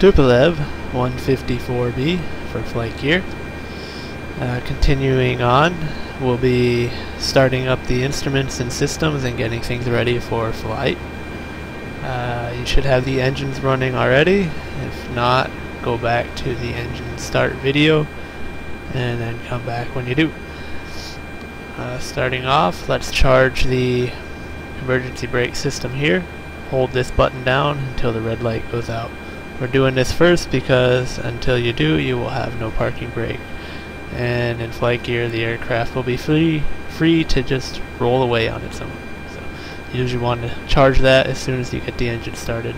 Tupolev 154B for FlightGear. Uh, continuing on, we'll be starting up the instruments and systems and getting things ready for flight. Uh, you should have the engines running already. If not, go back to the engine start video and then come back when you do. Uh, starting off, let's charge the emergency brake system here. Hold this button down until the red light goes out. We're doing this first because until you do, you will have no parking brake. And in FlightGear, the aircraft will be free, free to just roll away on its own. So you usually want to charge that as soon as you get the engine started.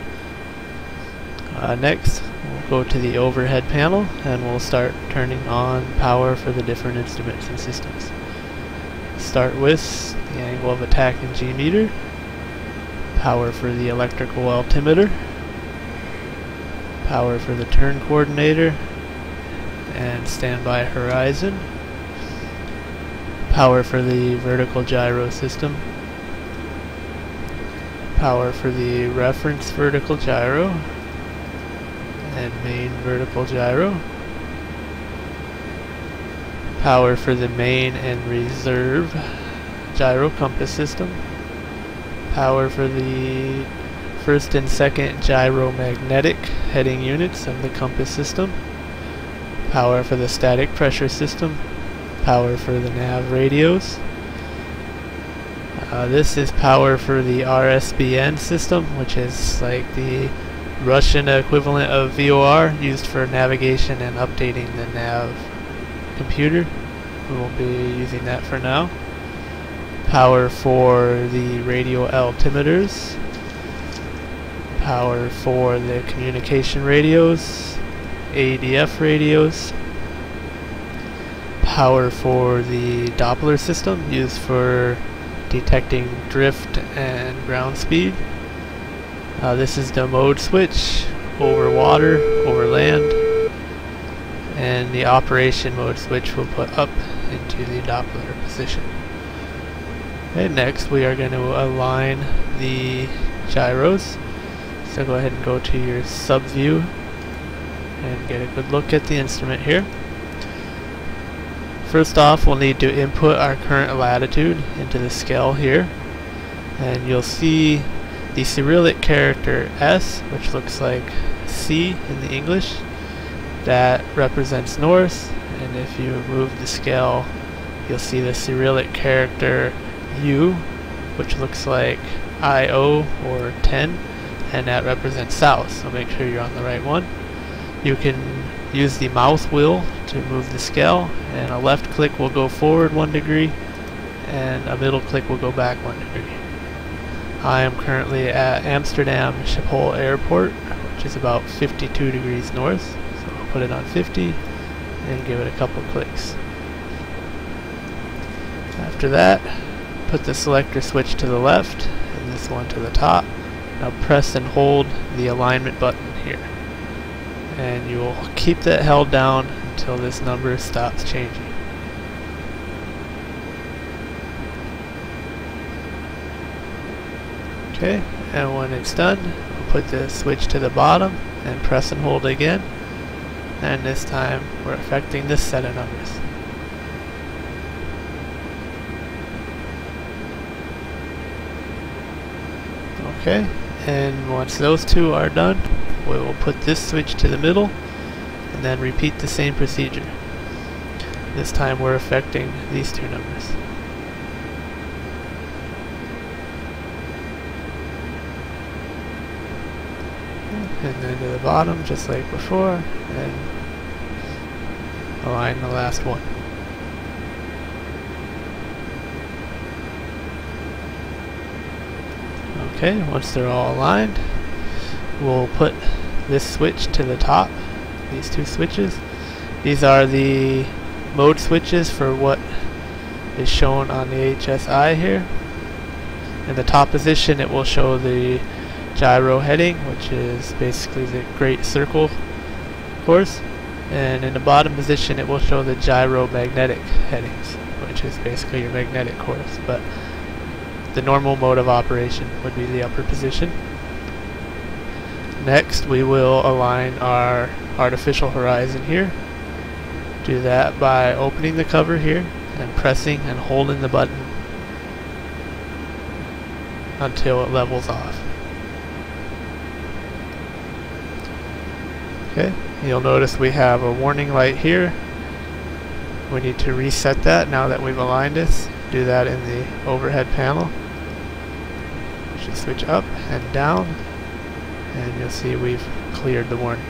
Uh, next, we'll go to the overhead panel and we'll start turning on power for the different instruments and systems. Start with the angle of attack and G meter, power for the electrical altimeter, power for the turn coordinator, and standby horizon, power for the vertical gyro system, power for the reference vertical gyro, and main vertical gyro, power for the main and reserve gyro compass system, power for the first and second gyromagnetic heading units of the compass system, power for the static pressure system, power for the nav radios. Uh, this is power for the RSBN system, which is like the Russian equivalent of VOR used for navigation and updating the nav computer. We won't be using that for now. Power for the radio altimeters. Power for the communication radios. ADF radios. Power for the Doppler system used for detecting drift and ground speed. Uh, this is the mode switch over water, over land, and the operation mode switch will put up into the Doppler position. And next we are going to align the gyros. So go ahead and go to your sub view and get a good look at the instrument here. First off we'll need to input our current latitude into the scale here. And you'll see the Cyrillic character S which looks like C in the English. That represents north. And if you move the scale you'll see the Cyrillic character U which looks like IO or 10 and that represents south so make sure you're on the right one. You can use the mouse wheel to move the scale and a left click will go forward one degree and a middle click will go back one degree. I am currently at Amsterdam Schiphol Airport which is about 52 degrees north so I'll put it on 50 and give it a couple clicks. After that put the selector switch to the left and this one to the top now press and hold the alignment button here and you will keep that held down until this number stops changing. Okay, and when it's done, we'll put the switch to the bottom and press and hold again. And this time, we're affecting this set of numbers. Okay, and once those two are done, we will put this switch to the middle and then repeat the same procedure. This time we're affecting these two numbers. And then to the bottom just like before and align the last one. Okay, once they're all aligned, we'll put this switch to the top, these two switches. These are the mode switches for what is shown on the HSI here. In the top position it will show the gyro heading, which is basically the great circle course. And in the bottom position it will show the gyro magnetic headings, which is basically your magnetic course. But the normal mode of operation would be the upper position. Next we will align our artificial horizon here. Do that by opening the cover here and pressing and holding the button until it levels off. Okay, you'll notice we have a warning light here. We need to reset that now that we've aligned this. Do that in the overhead panel. Should switch up and down and you'll see we've cleared the warning.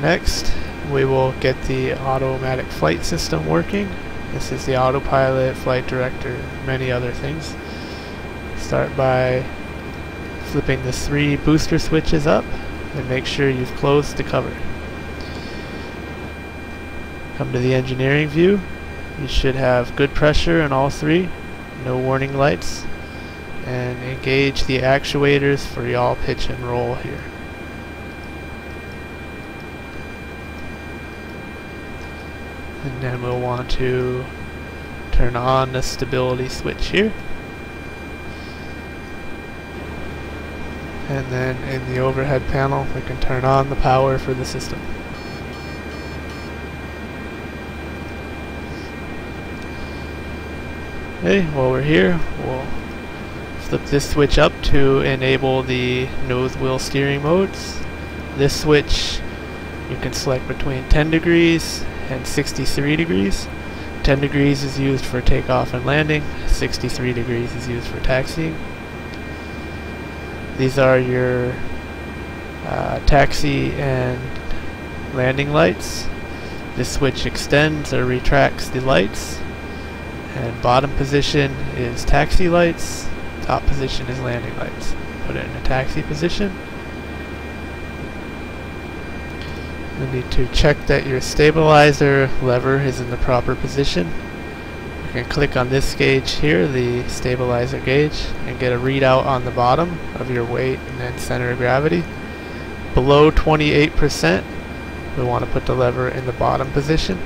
Next, we will get the automatic flight system working. This is the autopilot, flight director, many other things. Start by flipping the three booster switches up and make sure you've closed the cover. Come to the engineering view. You should have good pressure in all three, no warning lights, and engage the actuators for yaw pitch and roll here. And then we'll want to turn on the stability switch here. And then in the overhead panel we can turn on the power for the system. Okay, while we're here, we'll flip this switch up to enable the nose wheel steering modes. This switch you can select between 10 degrees and 63 degrees. 10 degrees is used for takeoff and landing, 63 degrees is used for taxiing. These are your uh, taxi and landing lights. This switch extends or retracts the lights. And bottom position is taxi lights, top position is landing lights. Put it in a taxi position. You need to check that your stabilizer lever is in the proper position. You can click on this gauge here, the stabilizer gauge, and get a readout on the bottom of your weight and then center of gravity. Below 28%, we want to put the lever in the bottom position.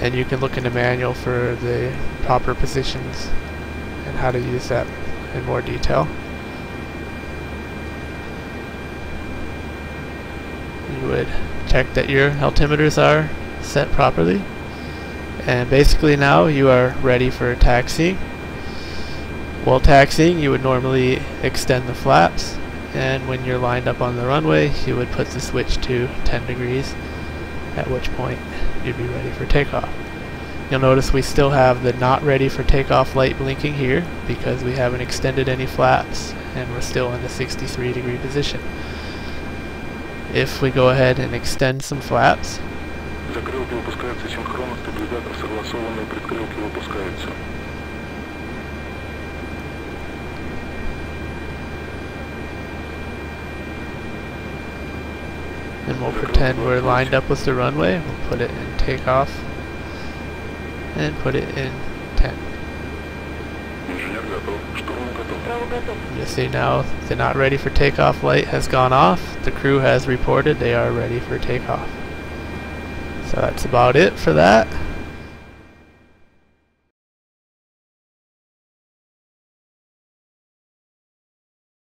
And you can look in the manual for the proper positions how to use that in more detail. you would check that your altimeters are set properly. And basically now you are ready for taxiing. While taxiing you would normally extend the flaps. And when you're lined up on the runway you would put the switch to 10 degrees at which point you'd be ready for takeoff You'll notice we still have the not ready for takeoff light blinking here because we haven't extended any flaps and we're still in the 63 degree position. If we go ahead and extend some flaps, and we'll pretend we're lined up with the runway, we'll put it in takeoff and put it in 10. You see now the not ready for takeoff light has gone off. The crew has reported they are ready for takeoff. So that's about it for that.